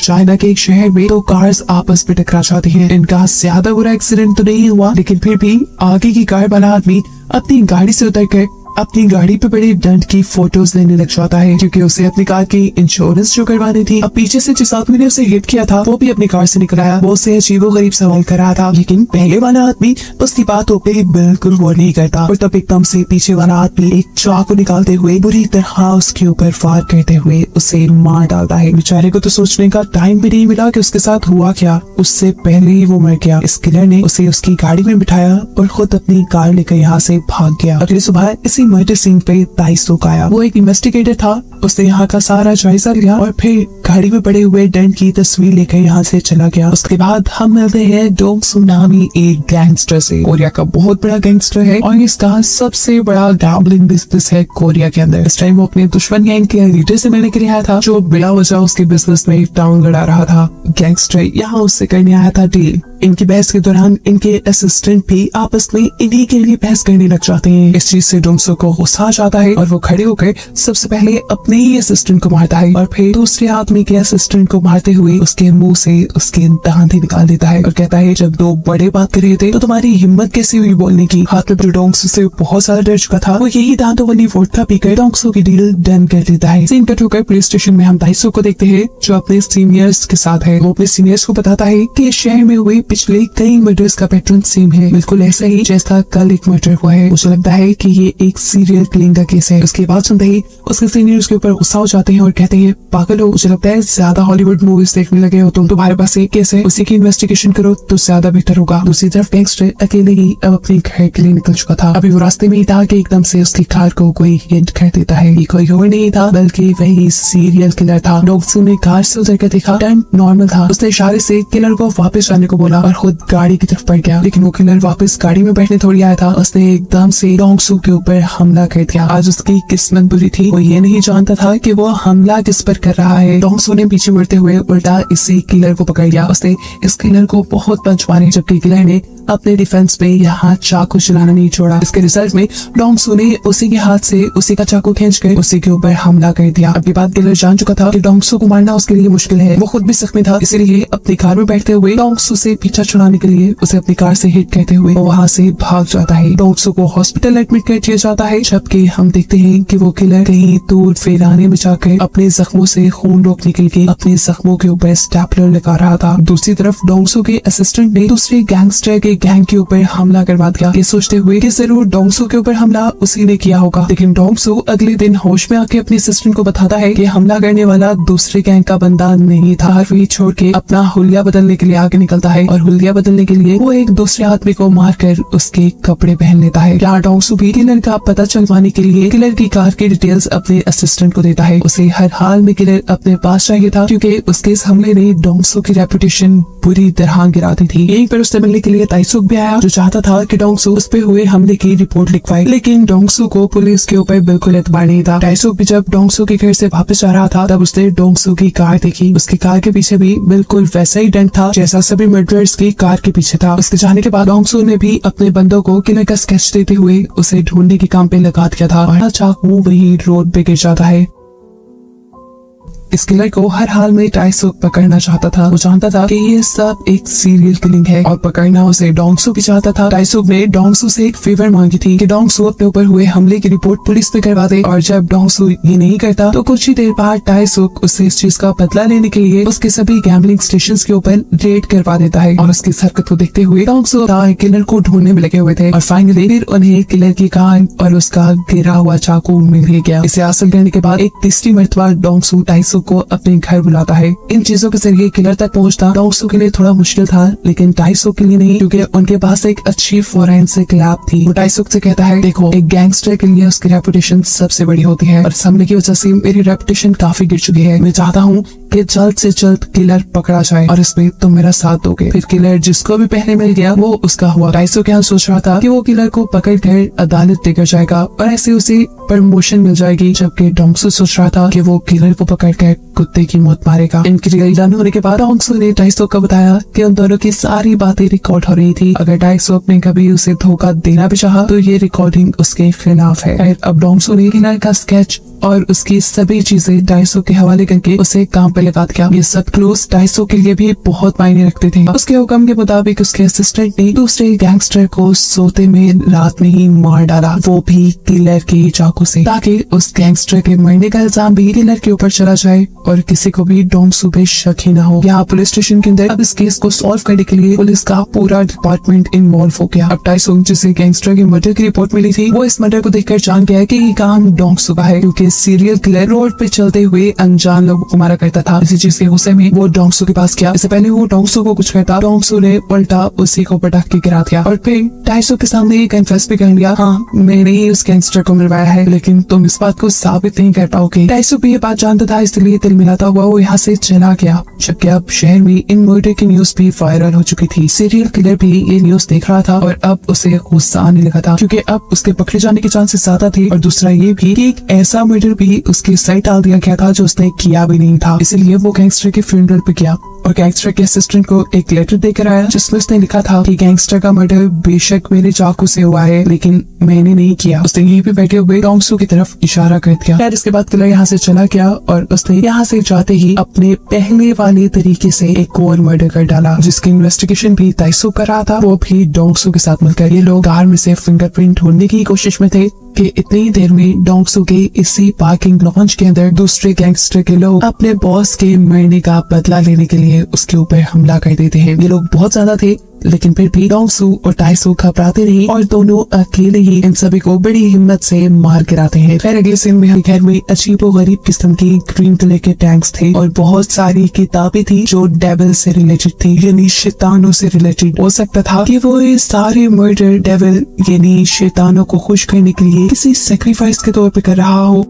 China के एक शहर में दो कार्स आपस में टकरा जाती हैं। इनका ज़्यादा बुरा एक्सीडेंट तो नहीं हुआ, लेकिन फिर भी आगे की कार वाला आदमी अपनी गाड़ी से उतर कर अपनी गाड़ी पे बड़े दंड की फ़ोटोज़ लेने लग जाता है, क्योंकि उसे अपनी कार की इंश्योरेंस जो करवानी थी, अब पीछे से जिस आदमी ने उसे हिट किया था, वो भी अपनी कार से निकल आया वो उसे अजीबो गरीब सवाल कर रहा था, लेकिन पहले वाला आदमी उसकी बातों पे बिल्कुल वो नहीं करता, और तब एकदम से पीछे वाला आदमी एक चाकू निकालते हुए बुरी तरह उसके ऊपर फार करते हुए उसे मार डालता है। बेचारे को तो सोचने का टाइम भी नहीं मिला कि उसके साथ हुआ क्या। उससे पहले ही वो मर गया। इस किलर ने उसे उसकी गाड़ी में बिठाया और खुद अपनी कार लेकर यहाँ से भाग गया। अगली सुबह इसी मर्डर सीन पे ताइसो का आया वो एक इन्वेस्टिगेटर था। उसने यहाँ का सारा जायजा लिया और फिर गाड़ी में पड़े हुए डेंट की तस्वीर लेकर यहाँ से चला गया। उसके बाद हम मिलते हैं डोंग सुनामी एक गैंगस्टर से। कोरिया का बहुत बड़ा गैंगस्टर है और इसका सबसे बड़ा गैम्बलिंग बिज़नेस है कोरिया के अंदर। इस टाइम वो अपने दुश्मन गैंग के लीडर से मिलने के लिए आया था, जो बिना वजह उसके बिज़नेस में डाउन गड़ा रहा था। गैंगस्टर यहाँ उससे करने आया था डील इनकी बहस के दौरान इनके असिस्टेंट भी आपस में इन्हीं के लिए बहस करने लग जाते हैं। इस चीज़ से डोंगसो को गुस्सा आ जाता है और वो खड़े होकर सबसे पहले अपने ही असिस्टेंट को मारता है और फिर दूसरे आदमी के असिस्टेंट को मारते हुए उसके मुँह से उसके दांत ही निकाल देता है और कहता है, जब दो बड़े बात कर रहे थे तो तुम्हारी हिम्मत कैसे हुई बोलने की? हाथ में डोंगसो से बहुत सारा डर चुका था, वो यही दांतों वाली वोडका पीकर डोंगसो की डील डन कर देता है। सीन कट होकर पुलिस स्टेशन में हम दाइसो को देखते हैं, जो अपने सीनियर्स के साथ है। वो अपने सीनियर्स को बताता है की शहर में हुए पिछले कई मर्डर्स का पैटर्न सेम है। बिल्कुल ऐसा ही जैसा कल एक मर्डर हुआ है। मुझे लगता है कि ये एक सीरियल किलिंग का केस है। उसके बाद सुनते ही उसके सीनियर उसके ऊपर गुस्सा हो जाते हैं और कहते हैं, पागल हो, मुझे लगता है ज़्यादा हॉलीवुड मूवीज़ देखने लगे हो तुम। तुम्हारे पास एक केस है, उसी की इन्वेस्टिगेशन करो तो ज़्यादा बेहतर होगा। दूसरी तरफ़ गैंगस्टर अकेले ही अब अपने घर के लिए निकल चुका था। अभी वो रास्ते में ही था कि एकदम से उसकी कार को कोई हिट कर देता है ये कोई और नहीं था, बल्कि वही सीरियल किलर था। डॉक्सू ने कार से उतर कर देखा टाइम नॉर्मल था। उसने इशारे से किलर को वापस जाने को बोला। और खुद गाड़ी की तरफ़ बढ़ गया। लेकिन वो किलर वापस गाड़ी में बैठने थोड़ी आया था। उसने एकदम से डोंगसू के ऊपर हमला कर दिया। आज उसकी किस्मत बुरी थी। वो ये नहीं जानता था कि वो हमला किस पर कर रहा है। डोंगसू ने पीछे मुड़ते हुए उल्टा इसी किलर को पकड़ लिया। उसने इस किलर को बहुत पंच मारे जबकि किलर ने अपने डिफेंस में यहाँ चाकू चलाना नहीं छोड़ा। इसके रिज़ल्ट में डोंगसू ने उसी के हाथ से उसी का चाकू खींच कर उसी के ऊपर हमला कर दिया। अब ये बात किलर जान चुका था कि डोंगसू को मारना उसके लिए मुश्किल है। वो खुद भी जख्मी था, इसीलिए अपनी कार में बैठते हुए डोंगसू से पीछा छुड़ाने के लिए उसे अपनी कार से हिट कहते हुए वहाँ से भाग जाता है। डोंगसू को हॉस्पिटल एडमिट कर दिया जाता है, जबकि हम देखते हैं कि वो किलर कहीं दूर फैलाने में जाकर अपने जख्मों से खून रोकने के लिए अपने जख्मों के ऊपर स्टेपलर लगा रहा था। दूसरी तरफ़ डोंगसो के असिस्टेंट ने दूसरे गैंगस्टर के गैंग के ऊपर हमला करवा दिया। ये सोचते हुए कि ज़रूर डोंगसो के ऊपर हमला उसी ने किया होगा। लेकिन डोंगसो अगले दिन होश में आके अपने असिस्टेंट को बताता है कि हमला करने वाला दूसरे गैंग का बंदा नहीं था। छोड़ के अपना हुलिया बदलने के लिए आगे निकलता है और हुलिया बदलने के लिए वो एक दूसरे आदमी को मार कर उसके कपड़े पहन लेता है। यहाँ डोंगसू भी किलर का पता चलवाने के लिए किलर की कार की डिटेल्स अपने असिस्टेंट को देता है। उसे हर हाल में किलर अपने पास चाहिए था, क्योंकि उसके इस हमले ने डोंगसू की रेपुटेशन बुरी तरह गिरा दी थी। एक पर उससे मिलने के लिए ताइसुक भी आया, जो चाहता था कि डोंगसू उस पे हुए हमले की रिपोर्ट लिखवाए, लेकिन डोंगसू को पुलिस के ऊपर बिल्कुल एतबार नहीं था। ताइसुक भी जब डोंगसू के घर से वापस आ रहा था, तब उसने डोंगसू की कार देखी। उसकी कार के पीछे भी बिल्कुल वैसा ही डेंट था, जैसा सभी मर्डरर्स की कार के पीछे था। उसके जाने के बाद ओंगसू ने भी अपने बंदों को किले का स्केच देते हुए उसे ढूँढने के काम पे लगा दिया था। और चाकू वही रोड पे गिर जाता है। इस किलर को हर हाल में टाइसुक पकड़ना चाहता था। वो जानता था कि ये सब एक सीरियल किलिंग है और पकड़ना उसे डोंगसू भी चाहता था। टाइसुक ने डोंगसू से एक फेवर मांगी थी कि डोंगसू अपने ऊपर हुए हमले की रिपोर्ट पुलिस पे करवा दे और जब डोंगसू ये नहीं करता तो कुछ ही देर बाद टाइसुक उससे इस चीज़ का बदला लेने के लिए उसके सभी गैम्बलिंग स्टेशन के ऊपर रेड करवा देता है और उसकी हरकत को देखते हुए डोंगसू किलर को ढूँढने में लगे हुए थे और फाइनली फिर उन्हें किलर की कान और उसका गिरा हुआ चाकू मिल गया। इसे हासिल करने के बाद एक तीसरी मरतबा डोंगसू टाइसुक को अपने घर बुलाता है। इन चीज़ों के ज़रिए किलर तक पहुँचना डोंगसू के लिए थोड़ा मुश्किल था, लेकिन टाइसो के लिए नहीं, क्योंकि उनके पास एक अच्छी फोरेंसिक लैब थी। वो टाइसुक से कहता है, देखो, एक गैंगस्टर के लिए उसकी रेपुटेशन सबसे बड़ी होती है, और सामने की वजह से मेरी रेपुटेशन काफ़ी गिर चुकी है। मैं चाहता हूँ कि जल्द से जल्द किलर पकड़ा जाए, और इसमें तुम मेरा साथ दोगे। फिर किलर जिसको भी पहले मिल गया, वो उसका हुआ। टाइसो क्या सोच रहा था कि वो किलर को पकड़ कर अदालत लेकर जाएगा, और ऐसे उसे प्रमोशन मिल जाएगी, जबकि डोंगसू सोच रहा था कि वो किलर को पकड़ कर कुत्ते की मौत मारेगा। इनकी रियल होने के बाद डोंगसू ने टाइसो को बताया कि उन दोनों की सारी बातें रिकॉर्ड हो रही थी। अगर टाइसो ने कभी उसे धोखा देना भी चाहा तो ये रिकॉर्डिंग उसके खिलाफ है। अब डोंगसू ने किलर का स्केच और उसकी सभी चीज़ें डाइसो के हवाले करके उसे काम पे लगा दिया। ये सब क्लोज डाइसो के लिए भी बहुत मायने रखते थे। उसके हुक्म के मुताबिक उसके असिस्टेंट ने दूसरे गैंगस्टर को सोते में रात में ही मार डाला। वो भी किलर की चाकू से, ताकि उस गैंगस्टर के मरने का इल्ज़ाम भी किलर के ऊपर चला जाए और किसी को भी डोंगसू पे शक ही न हो। यहाँ पुलिस स्टेशन के अंदर अब इस केस को सॉल्व करने के लिए पुलिस का पूरा डिपार्टमेंट इन्वॉल्व हो गया। अब टाइसोंग जिसे गैंगस्टर की मर्डर की रिपोर्ट मिली थी, वो इस मर्डर को देखकर जान गया की ये काम डोंगसू का है, क्योंकि सीरियल किलर रोड पे चलते हुए अनजान लोगों को मारा करता था। इसी चीज़ के गुस्से में वो डोंगसू के पास गया। इससे पहले वो डोंगसू को कुछ कहता, डोंगसू ने उल्टा उसी को पटाख के गिरा दिया। और फिर टाइसो के सामने एक कन्फेस भी कर लिया हाँ मैंने ही उस गैंगस्टर को मरवाया है, लेकिन तुम इस बात को साबित नहीं कर पाओगे। टाइसो भी ये बात जानता था, इसलिए दिल मिलाता हुआ वो यहाँ से चला गया। जबकि अब शहर में इन मर्डर की न्यूज़ भी वायरल हो चुकी थी। सीरियल किलर भी ये न्यूज़ देख रहा था और अब उसे गुस्सा आने लगा था, क्योंकि अब उसके पकड़े जाने के चांसेस ज़्यादा थे। और दूसरा ये भी एक ऐसा मर्डर भी उसके साइड डाल दिया गया था जो उसने किया भी नहीं था। इसीलिए वो गैंगस्टर के फ्यूनरल पे गया। और गैंगस्टर के असिस्टेंट को एक लेटर देकर आया, जिसमें उसने लिखा था कि गैंगस्टर का मर्डर बेशक मेरे चाकू से हुआ है, लेकिन मैंने नहीं किया। उसने यहीं पे बैठे हुए डोंगसू की तरफ़ इशारा कर दिया। खैर इसके बाद किलर यहाँ से चला गया और उसने यहाँ से जाते ही अपने पहले वाले तरीके से एक और मर्डर कर डाला, जिसकी इन्वेस्टिगेशन भी ताइसो कर रहा था। वो भी डोंगसू के साथ मिलकर। ये लोग कार में से फिंगरप्रिंट ढूँढने की कोशिश में थे कि इतनी देर में डोंगसू के इसी पार्किंग लॉन्च के अंदर दूसरे गैंगस्टर के लोग अपने बॉस के मरने का बदला लेने के लिए उसके ऊपर हमला कर देते हैं। ये लोग बहुत ज़्यादा थे, लेकिन फिर भी डोंगसू और टाइसू घबराते नहीं और दोनों अकेले ही इन सभी को बड़ी हिम्मत से मार गिराते हैं। फिर अगले सीन में घर में अजीब गरीब किस्म की ग्रीन कलर के टैंक्स थे और बहुत सारी किताबें थी जो डेविल से रिलेटेड थी, यानी शैतानों से रिलेटेड हो सकता था कि वो ये सारे मर्डर डेविल यानी शैतानों को खुश करने के लिए किसी सेक्रीफाइस के तौर पर कर रहा हो।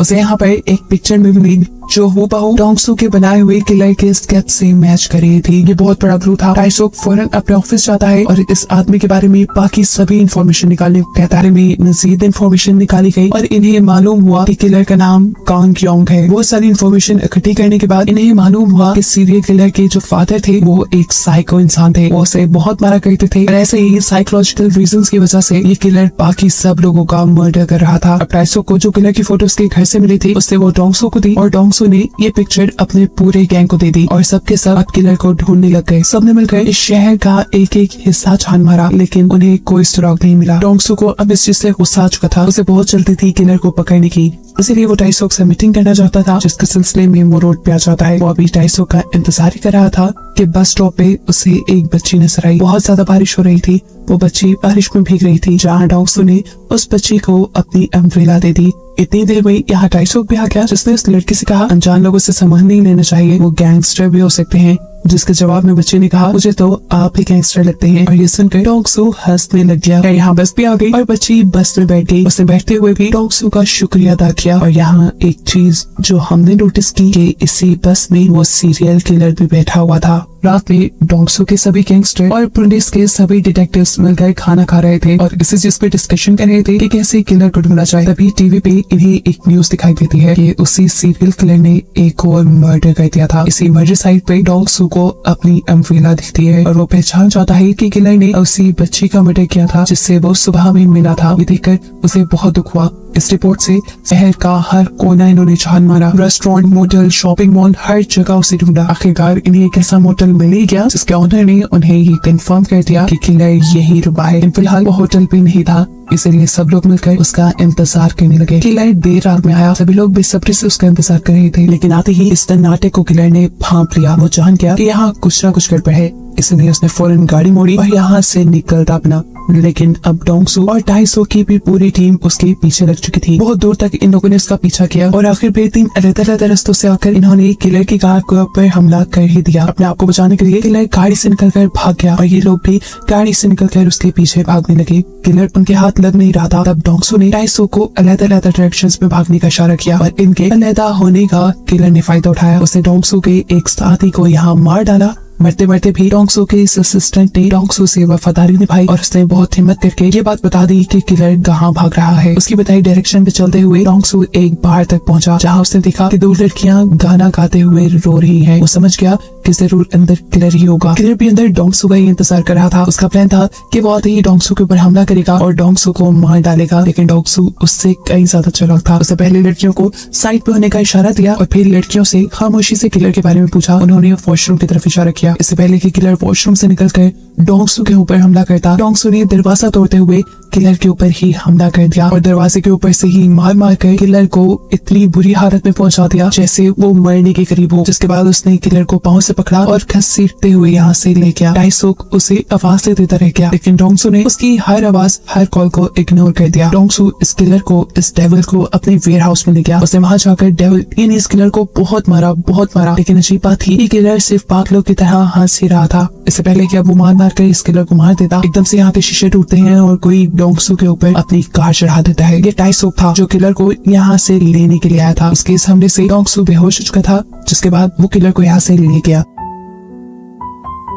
उसे यहाँ पर एक पिक्चर में मिली जो वो बहु डोंगसू के बनाए हुए किलर के स्केच से मैच कर रही थी। ये बहुत बड़ा क्लू था। टाइसोक फ़ौरन अपने ऑफ़िस जाता है और इस आदमी के बारे में बाकी सभी इन्फॉर्मेशन निकालने के बारे में मजीद इन्फॉर्मेशन निकाली गई और इन्हें मालूम हुआ कि किलर का नाम कांग योंग है। वो सारी इन्फॉर्मेशन इकट्ठी करने के बाद इन्हें मालूम हुआ कि सीरियल किलर के जो फादर थे, वो एक साइको इंसान थे। वो उसे बहुत मारा करते थे और ऐसे ही साइकोलॉजिकल रीजन की वजह से ये किलर बाकी सब लोगों का मर्डर कर रहा था। अब टाइसो को जो किलर की फ़ोटोज़ के घर से मिली थी, उससे वो डोंगसो को दी और डोंगसो ने ये पिक्चर अपने पूरे गैंग को दे दी और सबके सब किलर को ढूँढने लग गए। सबने मिलकर इस शहर का एक एक हिस्सा छान मारा, लेकिन उन्हें कोई सुराग नहीं मिला। डोंगसो को अब इस चीज़ से गुस्सा आ चुका था। उसे बहुत जल्दी थी किलर को पकड़ने की। इसीलिए वो टाइसोक से मीटिंग करना चाहता था, जिसके सिलसिले में वो रोड पे आ जाता है। वो अभी टाइसो का इंतज़ार ही कर रहा था कि बस स्टॉप पे उसे एक बच्ची नज़र आई। बहुत ज़्यादा बारिश हो रही थी। वो बच्ची बारिश में भीग रही थी, जहाँ डॉक्सो ने उस बच्ची को अपनी अम्ब्रेला दे दी। इतनी देर में यहाँ टाइसोक भी आ गया जिसने उस लड़की से कहा अनजान लोगों से संबंध नहीं लेना चाहिए। वो गैंगस्टर भी हो सकते हैं। जिसके जवाब में बच्चे ने कहा, मुझे तो आप ही गैंगस्टर लगते हैं। और ये सुनकर डोंगसू हंसने लग गया। यहाँ बस भी आ गई, और बच्ची बस में बैठ गई। उसने बैठते हुए भी डोंगसू का शुक्रिया अदा किया। और यहाँ एक चीज़ जो हमने नोटिस की कि इसी बस में वो सीरियल किलर भी बैठा हुआ था। रात में डोंगसू के सभी गैंगस्टर और पुलिस के सभी डिटेक्टिव्स मिलकर खाना खा रहे थे और इसी चीज़ पे डिस्कशन कर रहे थे कि कैसे किलर को ढूंढना चाहिए तभी टीवी पे इन्हें एक न्यूज़ दिखाई देती है कि उसी सीरियल किलर ने एक और मर्डर कर दिया था। इसी मर्डर साइट पे डोंगसू को अपनी अम्फीला दिखती है और वो पहचान जाता है कि किलर ने उसी बच्ची का मर्डर किया था, जिससे वो सुबह में मिला था। ये देखकर उसे बहुत दुख हुआ। इस रिपोर्ट से शहर का हर कोना इन्होंने छान मारा। रेस्टोरेंट, मोटल, शॉपिंग मॉल, हर जगह उसे ढूंढा। आखिरकार इन्हें एक ऐसा मोटल मिल ही गया जिसके ऑनर ने उन्हें ये कंफर्म कर दिया कि किलर यही रुका है। फ़िलहाल वो होटल पे नहीं था, इसलिए सब लोग मिलकर उसका इंतज़ार करने लगे। किलर देर रात में आया। सभी लोग बेसब्री से उसका इंतज़ार कर रहे थे, लेकिन आते ही इस नाटक को किलर ने भाप लिया। वो जान गया कि यहाँ कुछ ना कुछ गड़बड़ है, इसलिए उसने फ़ौरन गाड़ी मोड़ी और यहाँ से निकलता अपना लेकिन अब डोंगसू और टाइसो की भी पूरी टीम उसके पीछे लग चुकी थी। बहुत दूर तक इन लोगों ने उसका पीछा किया और आखिर पे तीन अलग अलग रस्तों से आकर इन्होंने किलर की कार के ऊपर हमला कर ही दिया। अपने आप को बचाने के लिए किलर गाड़ी से निकल कर भाग गया और ये लोग भी गाड़ी से निकल कर उसके पीछे भागने लगे। किलर उनके हाथ लग नहीं रहा था। तब डोंगसू ने टाइसो को अलग अलग डायरेक्शन में भागने का इशारा किया और इनके अलहदा होने का किलर ने फ़ायदा उठाया। उसने डोंगसू के एक साथी को यहाँ मार डाला। मरते मरते भी डोंगसो के इस असिस्टेंट ने डोंगसू से वफादारी निभाई और उसने बहुत हिम्मत करके ये बात बता दी कि किलर कहाँ भाग रहा है। उसकी बताई डायरेक्शन पे चलते हुए डोंगसू एक बार तक पहुँचा, जहाँ उसने देखा कि दो लड़कियाँ गाना गाते हुए रो रही हैं। वो समझ गया कि ज़रूर अंदर किलर ही होगा। किलर भी अंदर डोंगसू का ही इंतज़ार कर रहा था। उसका प्लान था कि वो आते ही डोंगसू के ऊपर हमला करेगा और डोंगसो को मार डालेगा। लेकिन डोंगसू उससे कई ज़्यादा चलाक था। उससे पहले लड़कियों को साइड पे होने का इशारा दिया और फिर लड़कियों से खामोशी से किलर के बारे में पूछा। उन्होंने वॉशरूम की तरफ़ इशारा किया। इससे पहले कि किलर वॉशरूम से निकल कर डोंगसू के ऊपर हमला करता, डोंगसू ने दरवाज़ा तोड़ते हुए किलर के ऊपर ही हमला कर दिया और दरवाजे के ऊपर से ही मार मार कर किलर को इतनी बुरी हालत में पहुँचा दिया, जैसे वो मरने के करीब हो। जिसके बाद उसने किलर को पाँव से पकड़ा और घसीटते हुए यहाँ से ले गया। टाइसोक उसे आवाज़ से देता रह गया, लेकिन डोंगसू ने उसकी हर आवाज़, हर कॉल को इग्नोर कर दिया। डोंगसू इस किलर को, इस डेविल को अपने वेयर हाउस में ले गया। उसने वहाँ जाकर डेविल यानी इस किलर को बहुत मारा बहुत मारा। लेकिन अजीब बात थी किलर सिर्फ़ पागलों की तरह हंस ही रहा था। इससे पहले कि अब मार मार कर इस किलर को मार देता, एकदम से यहाँ के शीशे टूटते हैं और कोई डोंगसू के ऊपर अपनी कार चढ़ा देता है। ये टाइसोक था जो किलर को यहाँ से लेने के लिए आया था। उसके इस हमले से डोंगसू बेहोश हो चुका था, जिसके बाद वो किलर को यहाँ से ले गया।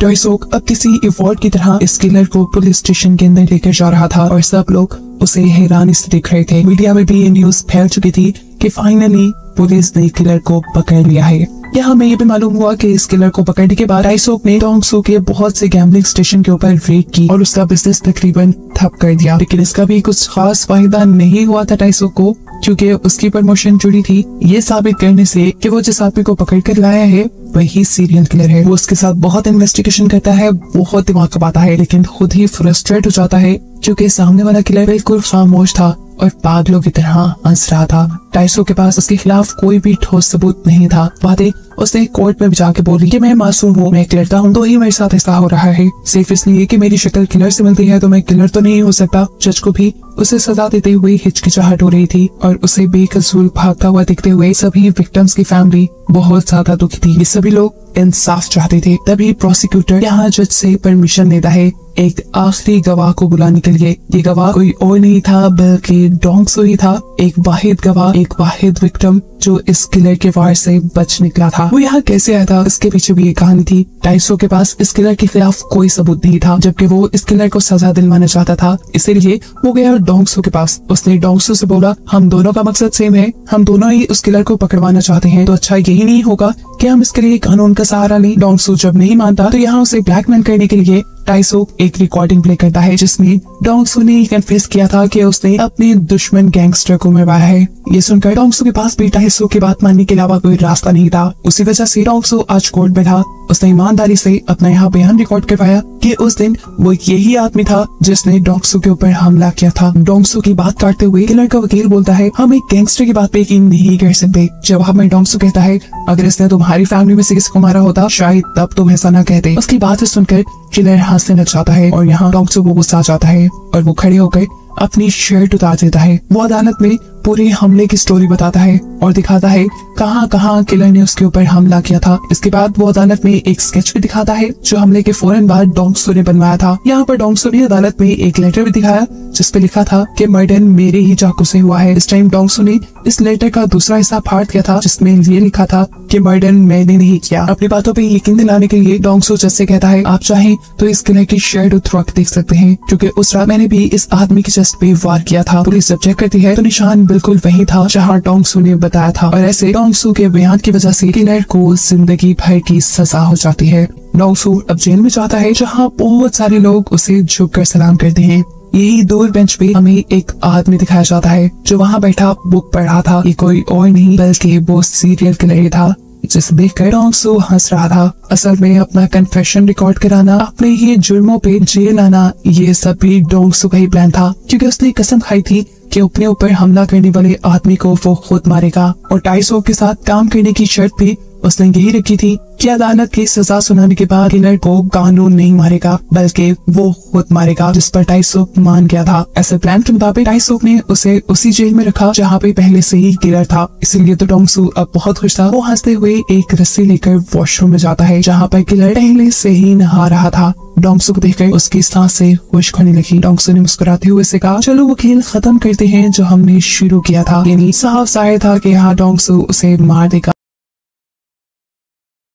टॉयसोक अब किसी इवॉर्ड की तरह इस किलर को पुलिस स्टेशन के अंदर लेकर जा रहा था और सब लोग उसे हैरानी से देख रहे थे। मीडिया में भी ये न्यूज़ फैल चुकी थी कि फाइनली पुलिस ने किलर को पकड़ लिया है। यहाँ हमें ये भी मालूम हुआ कि इस किलर को पकड़ने के बाद टाइसोक ने टोंगसू के बहुत से गैम्बलिंग स्टेशन के ऊपर रेड की और उसका बिज़नेस तकरीबन ठप कर दिया। लेकिन इसका भी कुछ खास फ़ायदा नहीं हुआ था टाइसोक को, क्योंकि उसकी प्रमोशन जुड़ी थी। ये साबित करने से कि वो जिस आदमी को पकड़ कर लाया है, वही सीरियल किलर है। वो उसके साथ बहुत इन्वेस्टिगेशन करता है, बहुत दिमाग कपाता है, लेकिन खुद ही फ्रस्ट्रेट हो जाता है, क्योंकि सामने वाला किलर बिल्कुल खामोश था। और पागलों की तरह हंस रहा था। टाइसो के पास उसके खिलाफ कोई भी ठोस सबूत नहीं था। बातें उसने कोर्ट में जाके बोली कि मैं मासूम हूँ, मैं किलर हूँ तो ही मेरे साथ ऐसा हो रहा है। सिर्फ़ इसलिए कि मेरी शक्ल किलर से मिलती है तो मैं किलर तो नहीं हो सकता। जज को भी उसे सजा देते हुए हिचकिचाहट हो रही थी और उसे बेकसूर भागता हुआ दिखते हुए सभी विक्टिम्स की फैमिली बहुत ज़्यादा दुखी थी। सभी लोग इंसाफ चाहते थे। तभी प्रोसिक्यूटर यहाँ जज से परमिशन लेता है। एक आखिरी गवाह को बुलाने के लिए। ये गवाह कोई और नहीं था, बल्कि डोंगसो ही था। एक वाहिद गवाह, एक वाहिद विक्टिम, जो इस किलर के वार से बच निकला था। वो यहाँ कैसे आया था? इसके पीछे भी एक कहानी थी। टाइसो के पास इस किलर के खिलाफ कोई सबूत नहीं था, जबकि वो इस किलर को सजा दिलवाना चाहता था। इसीलिए वो गया डोंगसो के पास। उसने डोंगसो से बोला, हम दोनों का मकसद सेम है। हम दोनों ही उस किलर को पकड़वाना चाहते हैं। तो अच्छा यही नहीं होगा कि हम इसके लिए कानून का सहारा लें। डोंगसो जब नहीं मानता तो यहाँ उसे ब्लैकमेल करने के लिए टाइसो एक रिकॉर्डिंग प्ले करता है, जिसमें डोंगसो ने कन्फेस किया था कि उसने अपने दुश्मन गैंगस्टर को मरवाया है। ये सुनकर डोंगसो के पास भी टाइसो की बात मानने के अलावा कोई रास्ता नहीं था। उसी वजह से डोंगसो आज कोर्ट में था। उसने ईमानदारी से अपना यहाँ बयान रिकॉर्ड करवाया कि उस दिन वो यही आदमी था जिसने डोंगसो के ऊपर हमला किया था। डोंगसो की बात काटते हुए किलर का वकील बोलता है, हम एक गैंगस्टर की बात पे यकीन नहीं कर सकते। जवाब में डोंगसो कहता है, अगर इसने तुम्हारी फैमिली में से किसी को मारा होता, शायद तब तुम ऐसा न कहते। उसकी बात सुनकर किलर हंसने लग जाता है और यहाँ डॉक्टर को गुस्सा जाता है और वो खड़े होकर अपनी शर्ट उतार देता है। वो अदालत में पूरे हमले की स्टोरी बताता है और दिखाता है कहाँ कहाँ किलर ने उसके ऊपर हमला किया था। इसके बाद वो अदालत में एक स्केच भी दिखाता है, जो हमले के फ़ौरन बाद डोंगसो ने बनवाया था। यहाँ पर डोंगसो ने अदालत में एक लेटर भी दिखाया जिसपे लिखा था कि मर्डर मेरे ही चाकू से हुआ है। इस टाइम डोंगसो ने इस लेटर का दूसरा हिस्सा फाड़ दिया था, जिसमें ये लिखा था कि मर्डर मैंने नहीं किया। अपनी बातों पे यकीन दिलाने के लिए डोंगसो जज से कहता है, आप चाहें तो इस किलर की उतरवा के देख सकते हैं, क्योंकि उस रात मैंने भी इस आदमी के चेस्ट पे वार किया था। पुलिस जब चेक करती है तो निशान बिल्कुल वही था जहाँ डोंगसू ने बताया था। और ऐसे डोंगसू के बयान की वजह से किलर को ज़िंदगी भर की सजा हो जाती है। डोंगसू अब जेल में जाता है, जहाँ बहुत सारे लोग उसे झुक कर सलाम करते हैं। यही दूर बेंच पे हमें एक आदमी दिखाया जाता है, जो वहाँ बैठा बुक पढ़ रहा था। ये कोई और नहीं, बल्कि वो सीरियल किलर था, जिसे देखकर डोंगसू हंस रहा था। असल में अपना कन्फेशन रिकॉर्ड कराना, अपने ही जुर्मों पे जेल आना ये सब भी डोंगसू का ही प्लान था, क्योंकि उसने कसम खाई थी कि अपने ऊपर हमला करने वाले आदमी को वो खुद मारेगा और टाइसो के साथ काम करने की शर्त भी उसने यही रखी थी कि अदालत की सजा सुनाने के बाद किलर को कानून नहीं मारेगा, बल्कि वो खुद मारेगा, जिस पर टाइसोक मान गया था। ऐसे प्लान के मुताबिक टाइसोक ने उसे उसी जेल में रखा, जहाँ पे पहले से ही किलर था। इसीलिए तो डोंगसू अब बहुत खुश था। वो हँसते हुए एक रस्सी लेकर वॉशरूम में जाता है, जहाँ पर किलर पहले से ही नहा रहा था। डोंगसू को देखकर उसकी सांस से खुश्क होने लगी। डोंगसू ने मुस्कुराते हुए से कहा, चलो वो खेल खत्म करते हैं जो हमने शुरू किया था। यानी साफ़ ज़ाहिर था कि यहाँ डोंगसू उसे मार देगा।